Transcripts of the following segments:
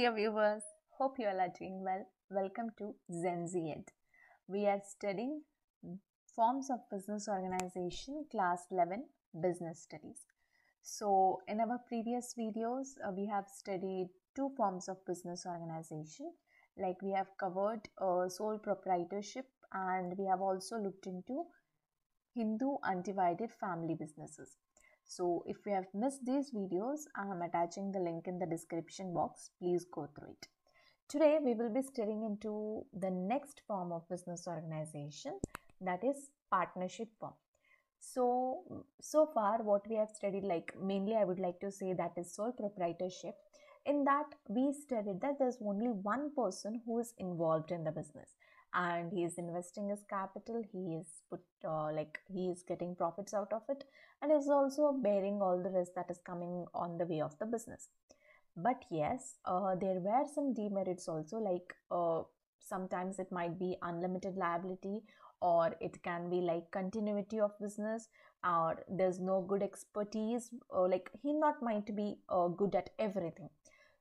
dear viewers. Hope you all are doing well. Welcome to GenZ Ed. We are studying forms of business organization, class 11, business studies. So, in our previous videos, uh, we have studied two forms of business organization. Like we have covered uh, sole proprietorship, and we have also looked into Hindu undivided family businesses. So if you have missed these videos, I am attaching the link in the description box. Please go through it. Today we will be studying into the next form of business organization that is partnership form. So so far what we have studied like mainly I would like to say that is sole proprietorship. In that we studied that there's only one person who is involved in the business and he is investing his capital he is put uh, like he is getting profits out of it and is also bearing all the risk that is coming on the way of the business. But yes uh, there were some demerits also like uh, sometimes it might be unlimited liability or it can be like continuity of business or there's no good expertise or like he not might be uh, good at everything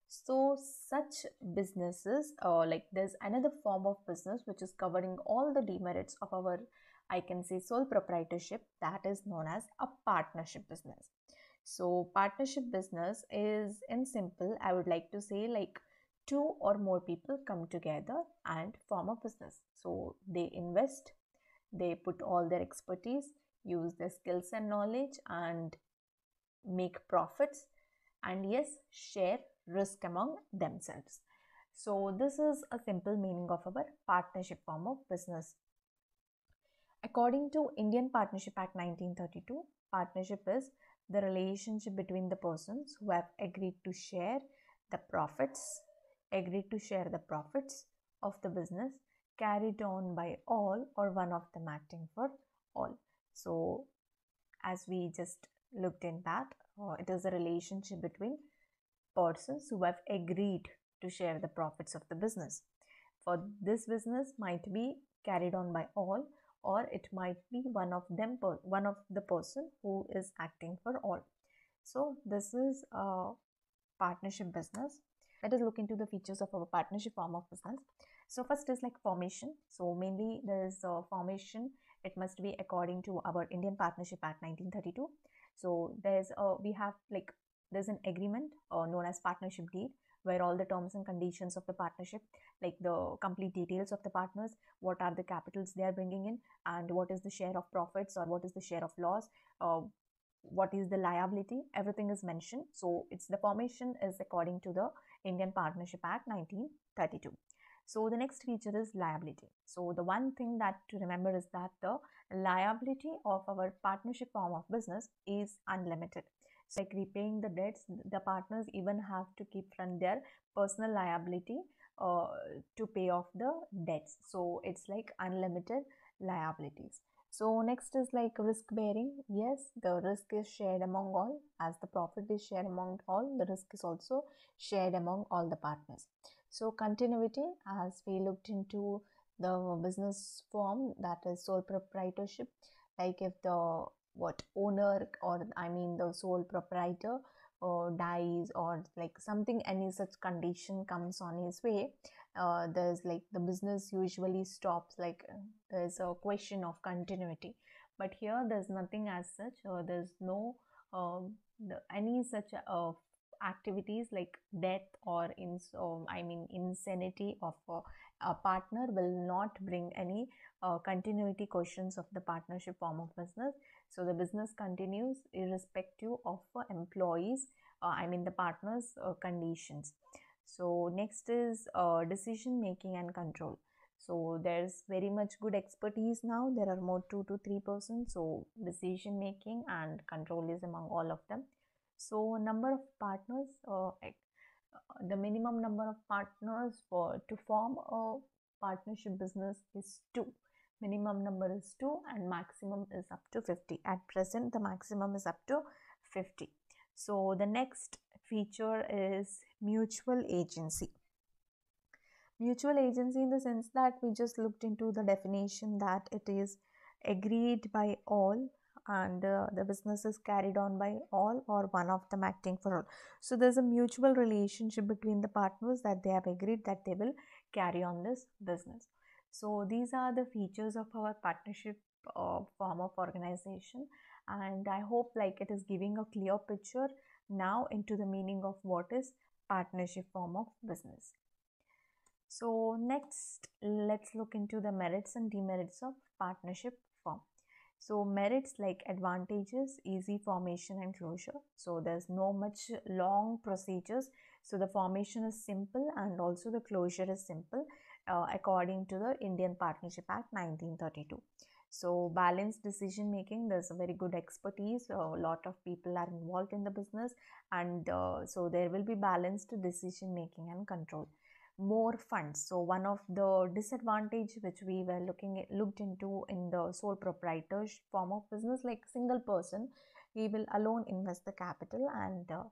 so such businesses uh, like there's another form of business which is covering all the demerits of our i can say sole proprietorship that is known as a partnership business. So partnership business is in simple i would like to say like two or more people come together and form a business. So they invest they put all their expertise use their skills and knowledge and make profits and yes share risk among themselves. So, this is a simple meaning of our partnership form of business. According to Indian Partnership Act 1932, partnership is the relationship between the persons who have agreed to share the profits, agreed to share the profits of the business carried on by all or one of them acting for all. So, as we just looked in that, uh, it is a relationship between persons who have agreed to share the profits of the business. For this business might be carried on by all or it might be one of them one of the person who is acting for all. So this is a partnership business. Let us look into the features of our partnership form of business. So first is like formation. So mainly there is a formation. It must be according to our Indian Partnership Act 1932. So there's a we have like there's an agreement uh, known as partnership deed where all the terms and conditions of the partnership like the complete details of the partners what are the capitals they are bringing in and what is the share of profits or what is the share of loss uh, what is the liability everything is mentioned. So it's the formation is according to the indian partnership act 1932 so the next feature is liability. So the one thing that to remember is that the liability of our partnership form of business is unlimited so like repaying the debts the partners even have to keep from their personal liability uh, to pay off the debts. So it's like unlimited liabilities. So next is like risk bearing. Yes the risk is shared among all. As the profit is shared among all the risk is also shared among all the partners. So continuity as we looked into the business form that is sole proprietorship like if the what owner or i mean the sole proprietor uh, dies or like something any such condition comes on his way uh, there's like the business usually stops like there's a question of continuity. But here there's nothing as such or there's no um, the, any such uh, activities like death or in um, i mean insanity of a, a, partner will not bring any uh, continuity questions of the partnership form of business so the business continues irrespective of uh, employees uh, i mean the partners uh, conditions. So next is decision making and control. So there's very much good expertise now. There are more two to three persons so decision making and control is among all of them. So number of partners uh, the minimum number of partners for to form a partnership business is two minimum number is 2 and maximum is up to 50 at present the maximum is up to 50 so the next feature is mutual agency. Mutual agency in the sense that we just looked into the definition that it is agreed by all and uh, the business is carried on by all or one of them acting for all. So there's a mutual relationship between the partners that they have agreed that they will carry on this business so these are the features of our partnership uh, form of organization and i hope like it is giving a clear picture now into the meaning of what is partnership form of business. So next let's look into the merits and demerits of partnership form. So merits like advantages easy formation and closure. So there's no much long procedures. So the formation is simple and also the closure is simple uh, according to the indian partnership act 1932 so balanced decision making there's a very good expertise. A lot of people are involved in the business and uh, so there will be balanced decision making and control. More funds. So one of the disadvantage which we were looking at, looked into in the sole proprietor form of business like single person he will alone invest the capital and uh,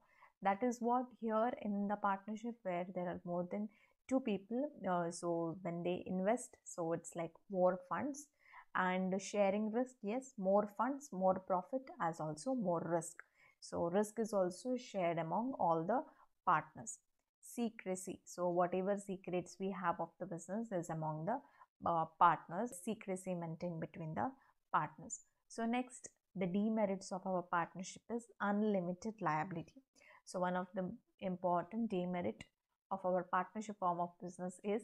that is what here in the partnership where there are more than two people uh, so when they invest so it's like more funds. And sharing risk yes more funds more profit as also more risk. So risk is also shared among all the partners. Secrecy so whatever secrets we have of the business is among the uh, partners. Secrecy maintained between the partners. So next the demerits of our partnership is unlimited liability. So one of the important demerit of our partnership form of business is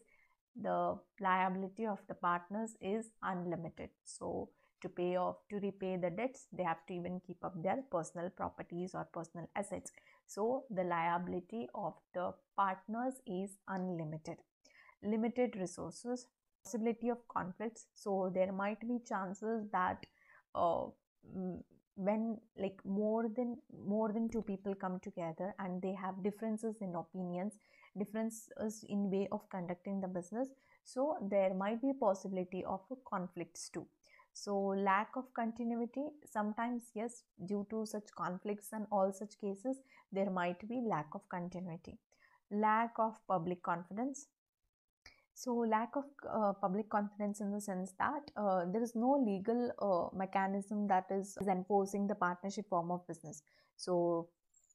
the liability of the partners is unlimited. So to pay off to repay the debts they have to even keep up their personal properties or personal assets. So the liability of the partners is unlimited. Limited resources possibility of conflicts. So there might be chances that uh, when like more than more than two people come together and they have differences in opinions differences in way of conducting the business so there might be possibility of conflicts too. So lack of continuity sometimes yes due to such conflicts and all such cases there might be lack of continuity. Lack of public confidence so lack of uh, public confidence in the sense that uh, there is no legal uh, mechanism that is, is enforcing the partnership form of business. So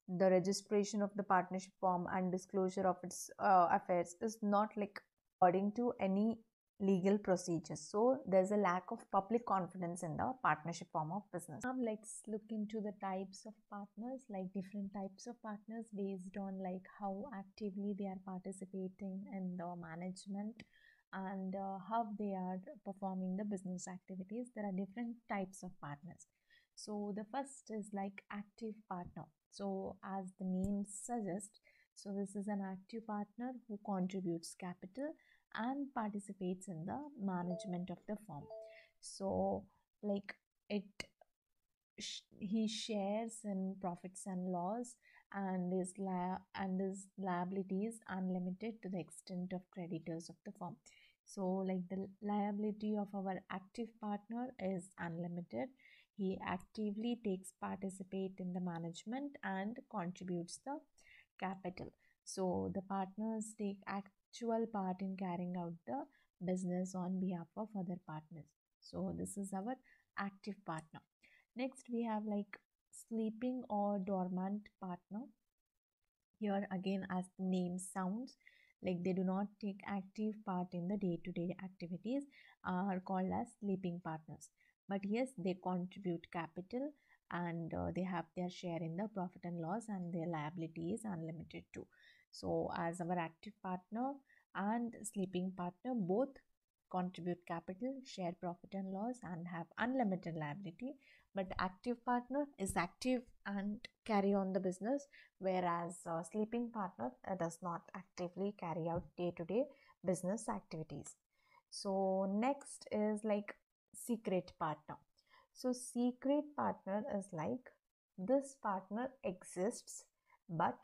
the registration of the partnership form and disclosure of its uh, affairs is not like according to any legal procedures. So there's a lack of public confidence in the partnership form of business. Now let's look into the types of partners, like different types of partners based on like how actively they are participating in the management and uh, how they are performing the business activities. There are different types of partners. So the first is like active partner. So as the name suggests, so this is an active partner who contributes capital and participates in the management of the firm. So like it sh- he shares in profits and loss and his li- and his liabilities unlimited to the extent of creditors of the firm. So like the liability of our active partner is unlimited. He actively takes participate in the management and contributes the capital. So the partners take act actual part in carrying out the business on behalf of other partners. So this is our active partner. Next we have like sleeping or dormant partner. Here again as the name sounds like they do not take active part in the day-to-day -day activities are called as sleeping partners. But yes, they contribute capital and uh, they have their share in the profit and loss and their liability is unlimited too. So as our active partner and sleeping partner both contribute capital, share profit and loss and have unlimited liability. But active partner is active and carry on the business whereas uh, sleeping partner uh, does not actively carry out day-to-day -day business activities. So next is like secret partner. So secret partner is like this partner exists but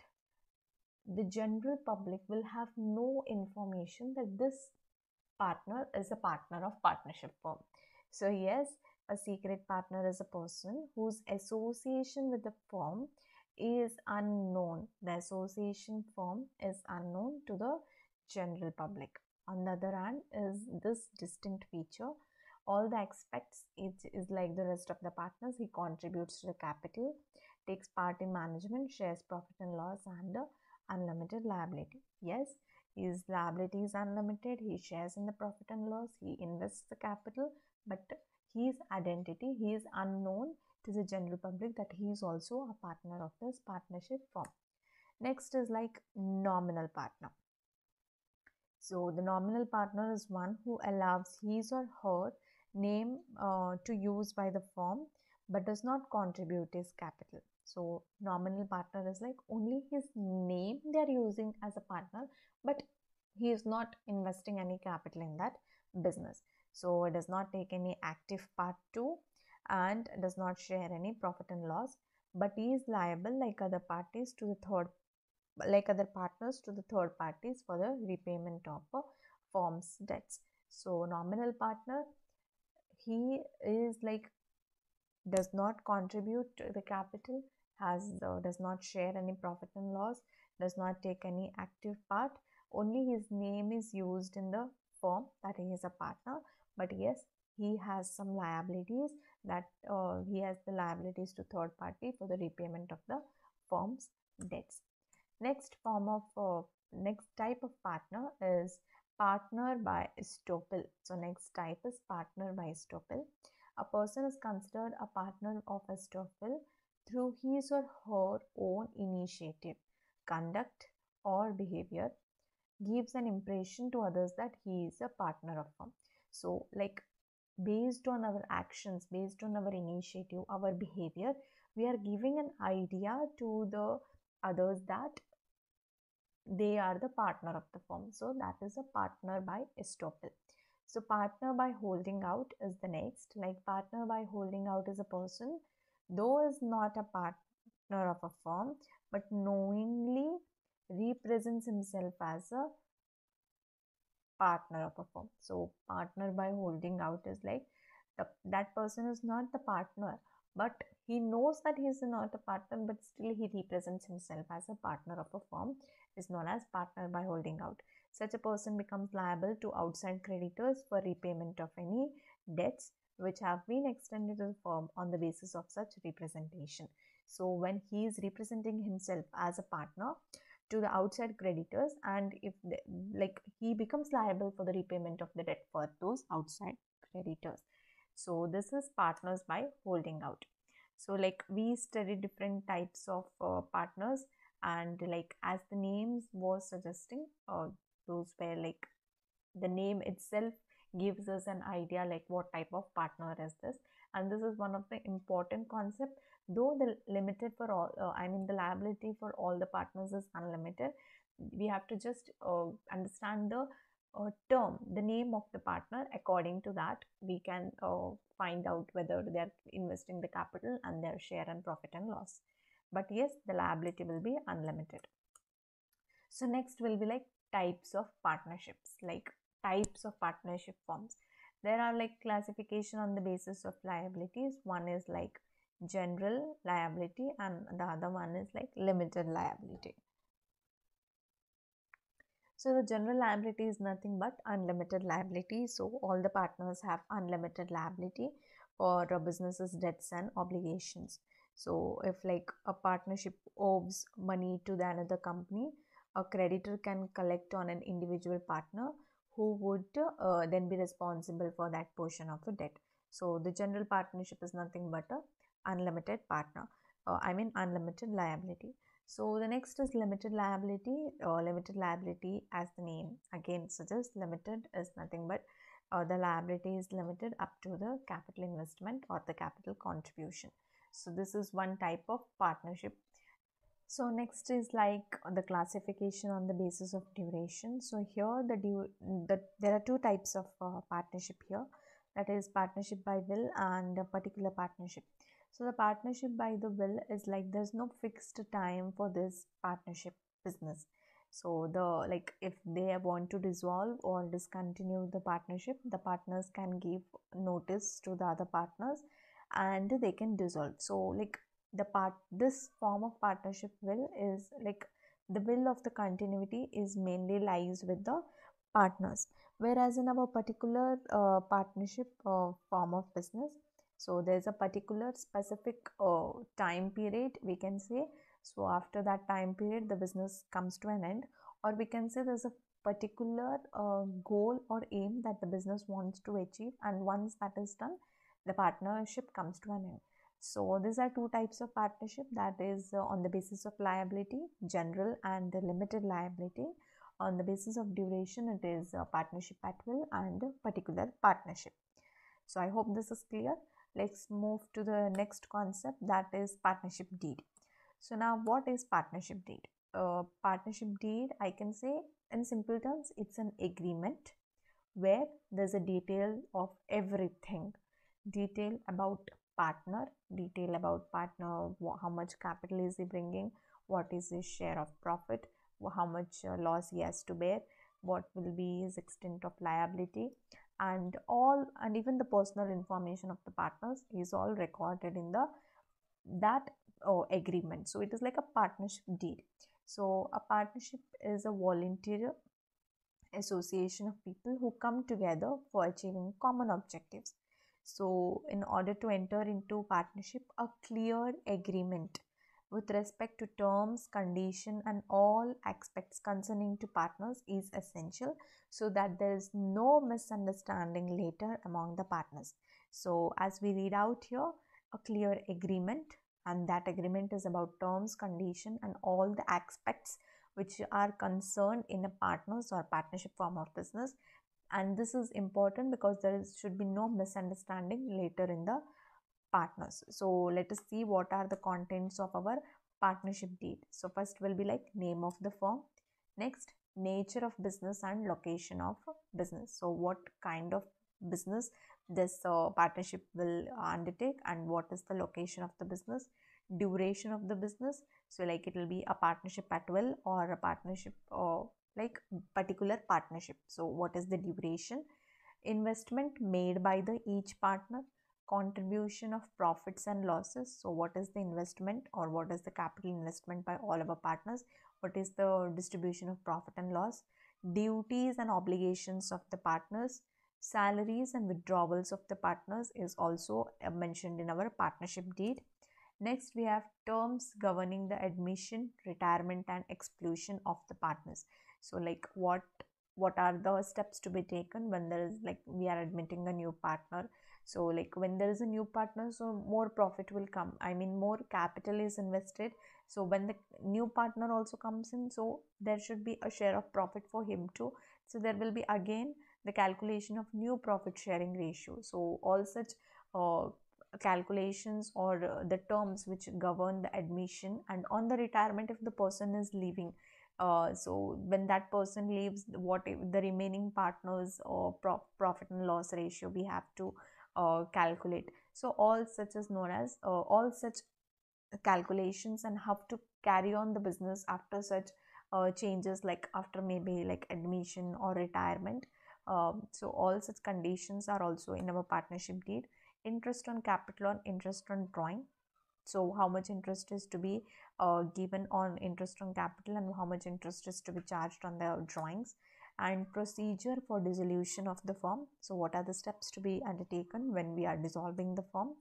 the general public will have no information that this partner is a partner of partnership firm. So yes, a secret partner is a person whose association with the firm is unknown. The association firm is unknown to the general public. On the other hand is this distinct feature all the aspects it is like the rest of the partners. He contributes to the capital takes part in management shares profit and loss and uh, unlimited liability. Yes his liability is unlimited. He shares in the profit and loss. He invests the capital but his identity he is unknown to the general public that he is also a partner of this partnership firm. Next is like nominal partner. So the nominal partner is one who allows his or her name uh, to use by the firm but does not contribute his capital. So nominal partner is like only his name they are using as a partner but he is not investing any capital in that business. So it does not take any active part too and does not share any profit and loss but he is liable like other parties to the third like other partners to the third parties for the repayment of a firm's debts. So nominal partner he is like does not contribute to the capital has uh, does not share any profit and loss does not take any active part. Only his name is used in the firm that he is a partner. But yes he has some liabilities that uh, he has the liabilities to third party for the repayment of the firm's debts. Next form of uh, next type of partner is partner by estoppel so next type is partner by estoppel a person is considered a partner of a estoppel through his or her own initiative conduct or behavior gives an impression to others that he is a partner of firm so like based on our actions based on our initiative our behavior we are giving an idea to the others that they are the partner of the firm. So that is a partner by estoppel so partner by holding out is the next. Like partner by holding out is a person though is not a partner of a firm but knowingly represents himself as a partner of a firm. So partner by holding out is like the, that person is not the partner but he knows that he is not a partner but still he represents himself as a partner of a firm is known as partner by holding out. Such a person becomes liable to outside creditors for repayment of any debts which have been extended to the firm on the basis of such representation. So when he is representing himself as a partner to the outside creditors and if they, like he becomes liable for the repayment of the debt for those outside creditors so this is partners by holding out. So like we study different types of uh, partners and like as the names was suggesting uh, those were like the name itself gives us an idea like what type of partner is this. And this is one of the important concept. Though the limited for all uh, i mean the liability for all the partners is unlimited we have to just uh, understand the uh, term the name of the partner according to that we can uh, find out whether they are investing the capital and their share and profit and loss. But yes the liability will be unlimited. So next will be like types of partnerships like types of partnership forms. There are like classification on the basis of liabilities. One is like general liability and the other one is like limited liability so the general liability is nothing but unlimited liability. So all the partners have unlimited liability for a business's debts and obligations. So if like a partnership owes money to the another company a creditor can collect on an individual partner who would uh, then be responsible for that portion of the debt. So the general partnership is nothing but a unlimited partner uh, i mean unlimited liability so the next is limited liability or uh, limited liability as the name. Again suggests limited is nothing but uh, the liability is limited up to the capital investment or the capital contribution. So this is one type of partnership. So next is like the classification on the basis of duration. So here the, du- the there are two types of uh, partnership here. That is partnership by will and a particular partnership so the partnership by the will is like there's no fixed time for this partnership business. So the like if they want to dissolve or discontinue the partnership, the partners can give notice to the other partners and they can dissolve. So like the part this form of partnership will is like the will of the continuity is mainly lies with the partners whereas in our particular uh, partnership uh, form of business so there's a particular specific uh, time period we can say. So after that time period the business comes to an end or we can say there's a particular uh, goal or aim that the business wants to achieve and once that is done the partnership comes to an end. So these are two types of partnership. That is uh, on the basis of liability general and the limited liability. On the basis of duration it is a partnership at will and particular partnership. So i hope this is clear let's move to the next concept that is partnership deed. So now what is partnership deed? Uh, partnership deed i can say in simple terms it's an agreement where there's a detail of everything. Detail about partner detail about partner how much capital is he bringing what is his share of profit how much uh, loss he has to bear what will be his extent of liability and all and even the personal information of the partners is all recorded in the that oh, agreement. So it is like a partnership deed. So a partnership is a volunteer association of people who come together for achieving common objectives. So in order to enter into partnership a clear agreement with respect to terms, condition and all aspects concerning to partners is essential so that there is no misunderstanding later among the partners. So as we read out here, a clear agreement and that agreement is about terms, condition and all the aspects which are concerned in a partners or partnership form of business and this is important because there is, should be no misunderstanding later in the partners. So let us see what are the contents of our partnership deed. So first will be like name of the firm. Next nature of business and location of business. So what kind of business this uh, partnership will undertake and what is the location of the business duration of the business. So like it will be a partnership at will or a partnership or uh, like particular partnership. So what is the duration? Investment made by the each partner contribution of profits and losses. So what is the investment or what is the capital investment by all of our partners? What is the distribution of profit and loss? Duties and obligations of the partners. Salaries and withdrawals of the partners is also uh, mentioned in our partnership deed. Next we have terms governing the admission retirement and exclusion of the partners. So like what what are the steps to be taken when there is like we are admitting a new partner so like when there is a new partner so more profit will come. I mean more capital is invested. So when the new partner also comes in so there should be a share of profit for him too. So there will be again the calculation of new profit sharing ratio. So all such uh, calculations or uh, the terms which govern the admission and on the retirement if the person is leaving. Uh, so when that person leaves what the remaining partners or pro- profit and loss ratio we have to uh, calculate. So all such is known as uh, all such calculations and how to carry on the business after such uh, changes like after maybe like admission or retirement. Um, so all such conditions are also in our partnership deed. Interest on capital on interest on drawing. So how much interest is to be uh, given on interest on capital and how much interest is to be charged on the drawings and procedure for dissolution of the firm. So, what are the steps to be undertaken when we are dissolving the firm?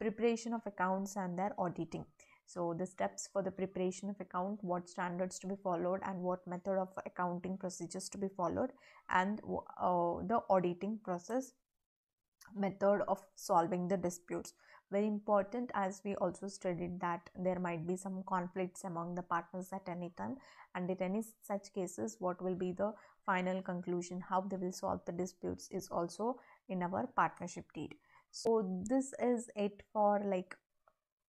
Preparation of accounts and their auditing. So, the steps for the preparation of account, what standards to be followed, and what method of accounting procedures to be followed, and uh, the auditing process method of solving the disputes very important as we also studied that there might be some conflicts among the partners at any time and in any such cases what will be the final conclusion how they will solve the disputes is also in our partnership deed. So this is it for like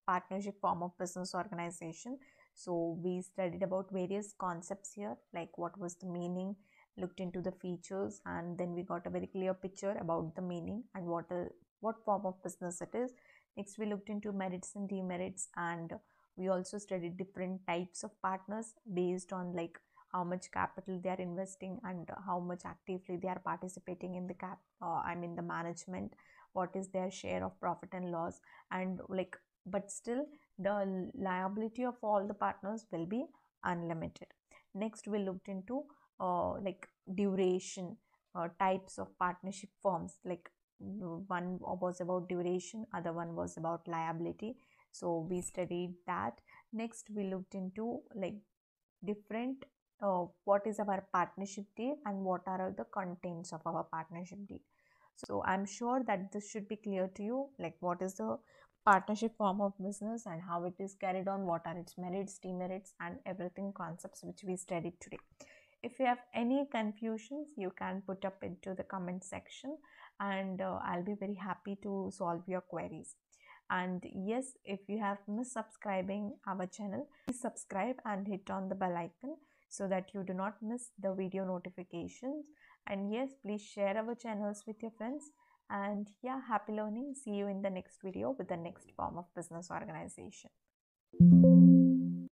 partnership form of business organization. So we studied about various concepts here like what was the meaning looked into the features and then we got a very clear picture about the meaning and what a, what form of business it is. Next we looked into merits and demerits and we also studied different types of partners based on like how much capital they are investing and how much actively they are participating in the cap uh, i mean the management what is their share of profit and loss and like but still the liability of all the partners will be unlimited. Next we looked into uh, like duration uh, types of partnership forms like one was about duration other one was about liability. So we studied that. Next we looked into like different uh, what is our partnership deed and what are the contents of our partnership deed. So i'm sure that this should be clear to you like what is the partnership form of business and how it is carried on what are its merits demerits and everything concepts which we studied today. If you have any confusions you can put up into the comment section and uh, i'll be very happy to solve your queries. And yes if you have missed subscribing our channel please subscribe and hit on the bell icon so that you do not miss the video notifications. And yes please share our channels with your friends. And yeah happy learning. See you in the next video with the next form of business organization